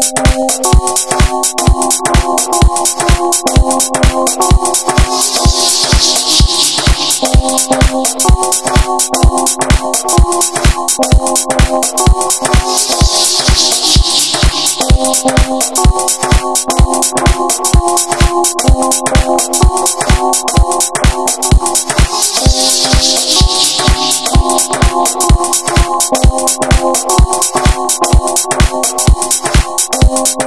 Thank you.